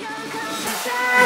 Yeah.